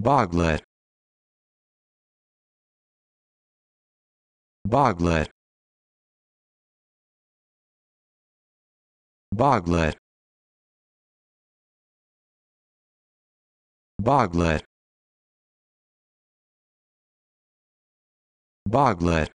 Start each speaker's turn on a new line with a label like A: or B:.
A: Boglet Boglet Boglet Boglet Boglet